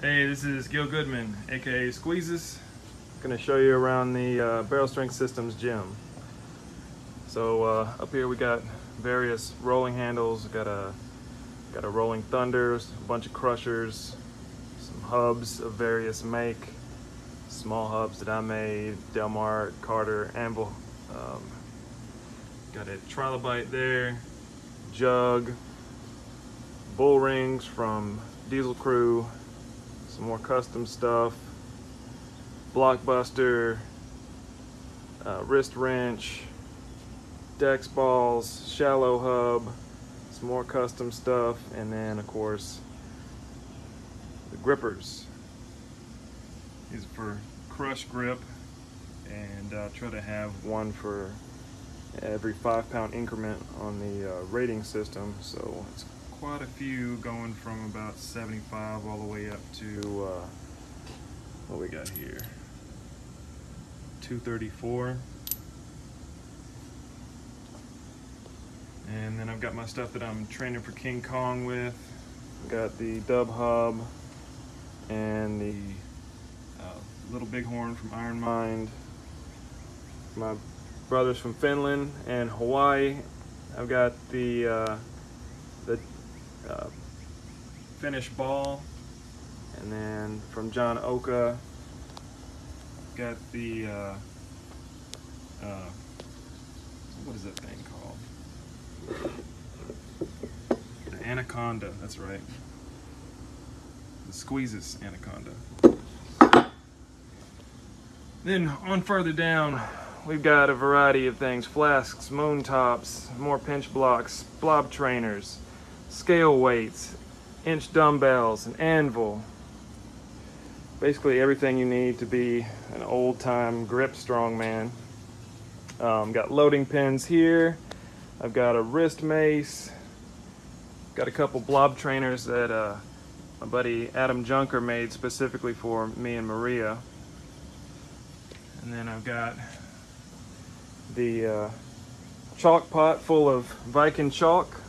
Hey, this is Gil Goodman, aka Squeezus. To show you around the uh, Barrel Strength Systems gym. So uh, up here we got various rolling handles. We got a got a Rolling Thunders, a bunch of crushers, some hubs of various make, small hubs that I made, Delmar, Carter, Anvil. Um, got a trilobite there, jug, bull rings from Diesel Crew, some more custom stuff, blockbuster, uh, wrist wrench, dex balls, shallow hub, some more custom stuff, and then of course the grippers. These for crush grip, and uh, try to have one for every five pound increment on the uh, rating system. So it's quite a few going from about 75 all the way up to uh, what we got here? 234 and then I've got my stuff that I'm training for King Kong with. Got the dub hub and the uh, little bighorn from Iron Mind. My brothers from Finland and Hawaii. I've got the uh, the uh, Finnish ball. And then from John Oka, got the, uh, uh, what is that thing called? The Anaconda, that's right. The Squeezus Anaconda. Then on further down, we've got a variety of things. Flasks, moon tops, more pinch blocks, blob trainers, scale weights, inch dumbbells, an anvil. Basically everything you need to be an old-time grip strongman. Um, got loading pins here. I've got a wrist mace. Got a couple blob trainers that uh, my buddy Adam Junker made specifically for me and Maria. And then I've got the uh, chalk pot full of Viking chalk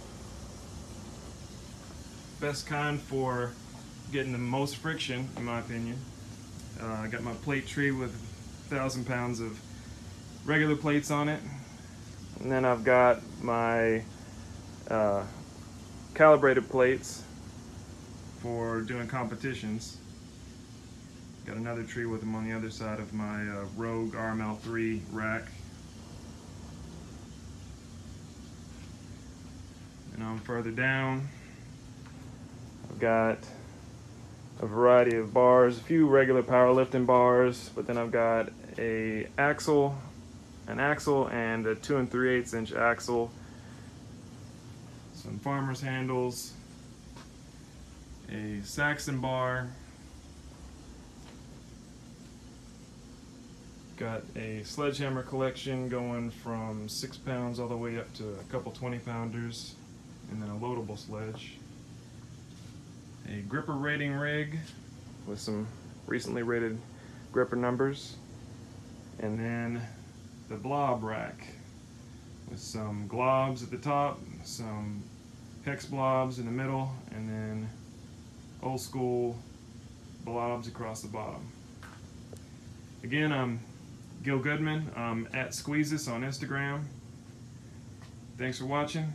best kind for getting the most friction, in my opinion. Uh, I got my plate tree with a thousand pounds of regular plates on it. And then I've got my uh, calibrated plates for doing competitions. Got another tree with them on the other side of my uh, Rogue RML3 rack. And I'm further down. I've got a variety of bars, a few regular powerlifting bars, but then I've got a axle, an axle and a two and three eighths inch axle, some farmer's handles, a Saxon bar, got a sledgehammer collection going from six pounds all the way up to a couple 20 pounders, and then a loadable sledge a gripper rating rig with some recently rated gripper numbers. And then the blob rack with some globs at the top some hex blobs in the middle and then old school blobs across the bottom. Again I'm Gil Goodman. I'm at Squeezus on Instagram. Thanks for watching